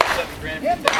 seven grand. the-